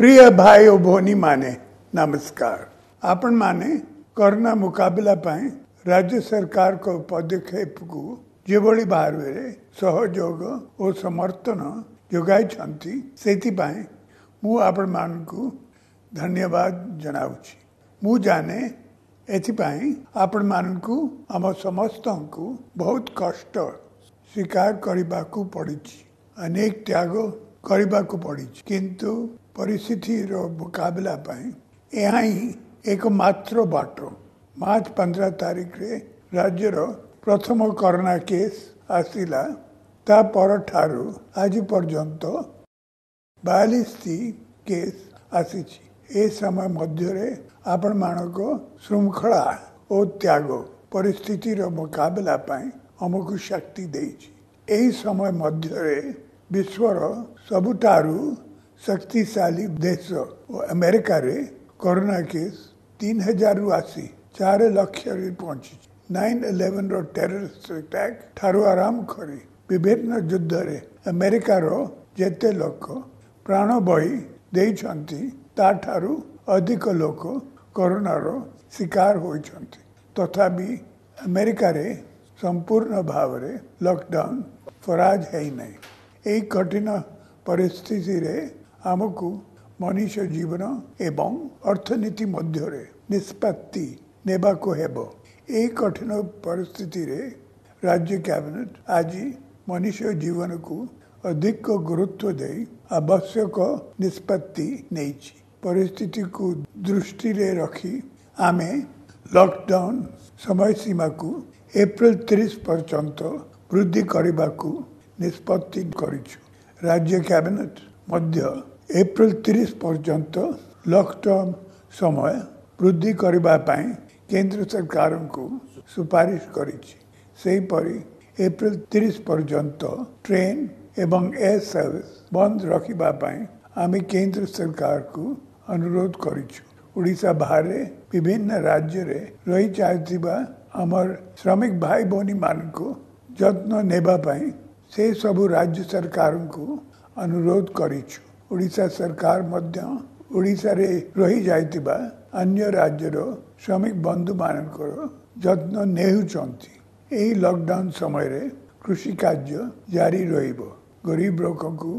પ્રિય ભાઈઓ ભોની માને નમस्कार આપણમાને ಕೊರೋನಾ ಮುಕಾಬಿಲಾ ପାଇଁ ರಾಜ್ಯ ಸರ್ಕಾರଙ୍କ ପଦକ୍ଷେପକୁ ଯେଭଳି ଭାବରେ ସହଯୋଗ ଓ ସମର୍ଥନ ଯୋଗାଇଛନ୍ତି ସେଥିପାଇଁ ମୁଁ ଆପଣମାନଙ୍କୁ ଧନ୍ୟବାଦ ଜଣାଉଛି ମୁଁ ଜାଣେ ଏଥିପାଇଁ ଆପଣମାନଙ୍କୁ ଆମ ସମସ୍ତଙ୍କୁ ବହୁତ କଷ୍ଟ ସ୍ୱୀକାର କରିବାକୁ ପଡ଼ିଛି ଅନେକ ତ୍ୟାଗ କରିବାକୁ ପଡ଼ିଛି କିନ୍ତୁ ପରିସ୍ଥିତିର ମୁକାବିଲା ପାଇଁ ଏହା ହିଁ ଏକମାତ୍ର ବାଟ ମାର୍ଚ୍ଚ ପନ୍ଦର ତାରିଖରେ ରାଜ୍ୟର ପ୍ରଥମ କରୋନା କେସ୍ ଆସିଲା ତା ପରଠାରୁ ଆଜି ପର୍ଯ୍ୟନ୍ତ ବୟାଲିଶଟି କେସ୍ ଆସିଛି ଏ ସମୟ ମଧ୍ୟରେ ଆପଣମାନଙ୍କ ଶୃଙ୍ଖଳା ଓ ତ୍ୟାଗ ପରିସ୍ଥିତିର ମୁକାବିଲା ପାଇଁ ଆମକୁ ଶକ୍ତି ଦେଇଛି ଏହି ସମୟ ମଧ୍ୟରେ ବିଶ୍ୱର ସବୁଠାରୁ शक्तिशाली देशों अमेरिका रे कोरोना केस तीन हजार उसी चार लक्ष पहुंची नाइन इलेवन रो टेररिस्ट अटैक ठारू आराम कर विभिन्न युद्धରେ ଆମେରିକାର ଯେତେ ଲୋକ ପ୍ରାଣ ବହି ଦେଇଛନ୍ତି ତାଠାରୁ ଅଧିକ ଲୋକ କରୋନାର ଶିକାର ହୋଇଛନ୍ତି ତଥାପି ଆମେରିକାରେ ସମ୍ପୂର୍ଣ୍ଣ ଭାବରେ ଲକଡାଉନ ଫରାଜ ହେଇନାହିଁ ଏହି କଠିନ ପରିସ୍ଥିତିରେ ଆମକୁ ମନୁଷ୍ୟ ଜୀବନ ଏବଂ ଅର୍ଥନୀତି ମଧ୍ୟରେ ନିଷ୍ପତ୍ତି ନେବାକୁ ହେବ ଏହି କଠିନ ପରିସ୍ଥିତିରେ ରାଜ୍ୟ କ୍ୟାବିନେଟ୍ ଆଜି ମନୁଷ୍ୟ ଜୀବନକୁ ଅଧିକ ଗୁରୁତ୍ୱ ଦେଇ ଆବଶ୍ୟକ ନିଷ୍ପତ୍ତି ନେଇଛି ପରିସ୍ଥିତିକୁ ଦୃଷ୍ଟିରେ ରଖି ଆମେ ଲକଡାଉନ ସୀମାକୁ ଏପ୍ରିଲ ତିରିଶ ପର୍ଯ୍ୟନ୍ତ ବୃଦ୍ଧି କରିବାକୁ ନିଷ୍ପତ୍ତି କରିଛୁ ରାଜ୍ୟ କ୍ୟାବିନେଟ୍ ମଧ୍ୟ ଏପ୍ରିଲ ତିରିଶ ପର୍ଯ୍ୟନ୍ତ ଲକ୍ଡାଉନ୍ ସମୟ ବୃଦ୍ଧି କରିବା ପାଇଁ କେନ୍ଦ୍ର ସରକାରଙ୍କୁ ସୁପାରିଶ କରିଛି ସେହିପରି ଏପ୍ରିଲ ତିରିଶ ପର୍ଯ୍ୟନ୍ତ ଟ୍ରେନ୍ ଏବଂ ଏୟାର ସର୍ଭିସ୍ ବନ୍ଦ ରଖିବା ପାଇଁ ଆମେ କେନ୍ଦ୍ର ସରକାରକୁ ଅନୁରୋଧ କରିଛୁ ଓଡ଼ିଶା ବାହାରେ ବିଭିନ୍ନ ରାଜ୍ୟରେ ରହିଯାଇଥିବା ଆମର ଶ୍ରମିକ ଭାଇ ଭଉଣୀମାନଙ୍କୁ ଯତ୍ନ ନେବା ପାଇଁ ସେସବୁ ରାଜ୍ୟ ସରକାରଙ୍କୁ ଅନୁରୋଧ କରିଛୁ ଓଡ଼ିଶା ସରକାର ମଧ୍ୟ ଓଡ଼ିଶାରେ ରହିଯାଇଥିବା ଅନ୍ୟ ରାଜ୍ୟର ଶ୍ରମିକ ବନ୍ଧୁମାନଙ୍କର ଯତ୍ନ ନେଉଛନ୍ତି ଏହି ଲକଡାଉନ୍ ସମୟରେ କୃଷି କାର୍ଯ୍ୟ ଜାରି ରହିବ ଗରିବ ଲୋକଙ୍କୁ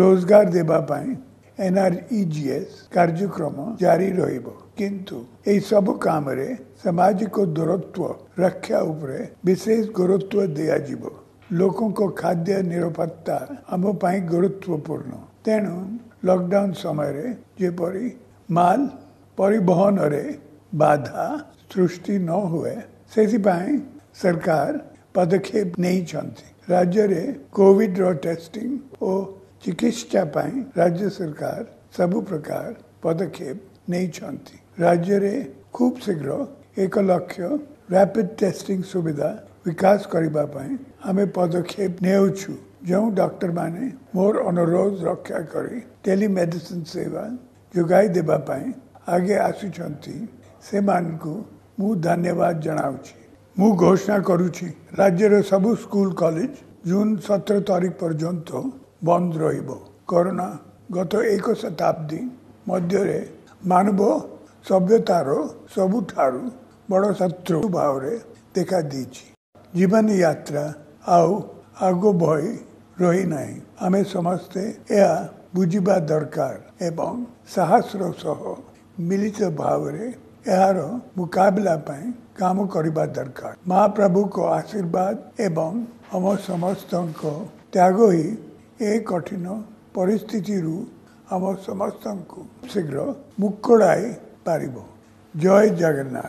ରୋଜଗାର ଦେବା ପାଇଁ ଏନ୍ଆର୍ଇଜିଏସ୍ କାର୍ଯ୍ୟକ୍ରମ ଜାରି ରହିବ କିନ୍ତୁ ଏହିସବୁ କାମରେ ସାମାଜିକ ଦୂରତ୍ୱ ରକ୍ଷା ଉପରେ ବିଶେଷ ଗୁରୁତ୍ୱ ଦିଆଯିବ લોકો કો ખાદ્ય નિરોપતતા હમપાઈ ગુરુત્વપૂર્ણ તેણું લોકડાઉન સમય રે જે પરી માન પરિવહન રે બાધા સૃષ્ટિ નો હુએ સેસીબાઈ સરકાર પદખેપ નહીં જંતી રાજ્ય રે કોવિડ રો ટેસ્ટિંગ ઓ ચિકિત્સા બાઈ રાજ્ય સરકાર સબુ પ્રકાર પદખેપ નહીં જંતી રાજ્ય રે ખૂબ સિઘ્ર 1 લાખ રેપિડ ટેસ્ટિંગ સુવિધા बिकासप हामी पदक्षेप नाउचछु डाक्टर माने मोर अनुरोध रक्षाकरी टेलिमेडिसन सेवा जगाइदेवा आगे आसु मु धन्यवाद जनाउँछ मु घोषणा राज्य र सब स्कुल कलेज जुन 17 तारिक पर्यन्त बन्द र को गत एक शताब्दी मध्य मानव सभ्यतार सब ठु देखा दिछि જીવન ଆଉ ଆଗ આગો ରହିନାହିଁ ଆମେ ସମସ୍ତେ ଏହା ବୁଝିବା ଦରକାର ଏବଂ ସାହସର ସହ ମିଳିତ ଭାବରେ ଏହାର ମୁକାବିଲା ପାଇଁ କାମ କରିବା ଦରକାର ମହାପ୍ରଭୁଙ୍କ ଆଶୀର୍ବାଦ ଏବଂ ଆମ ସମସ୍ତଙ୍କ ତ୍ୟାଗ ହିଁ ଏ କଠିନ ପରିସ୍ଥିତିରୁ ଆମ ସମସ୍ତଙ୍କୁ ଶୀଘ୍ର ମୁକୁଳାଇ ପାରିବ ଜୟ ଜଗନ୍ନାଥ